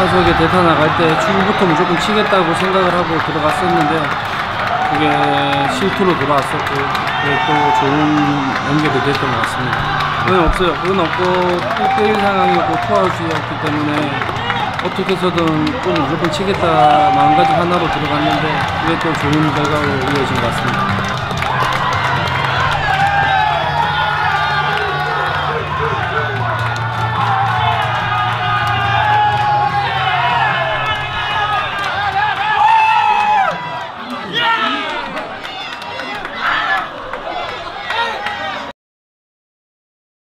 타석에 대타 나갈 때 출구부터 무조건 치겠다고 생각을 하고 들어갔었는데 그게 실투로 들어왔었고 그게 또 좋은 연결이 됐던 것 같습니다. 그건 없어요. 그건 없고 1대1 상황이었고 투아웃이었기 때문에 어떻게 해서든 또 무조건 치겠다 마음가짐 하나로 들어갔는데 그게 또 좋은 결과로 이어진 것 같습니다.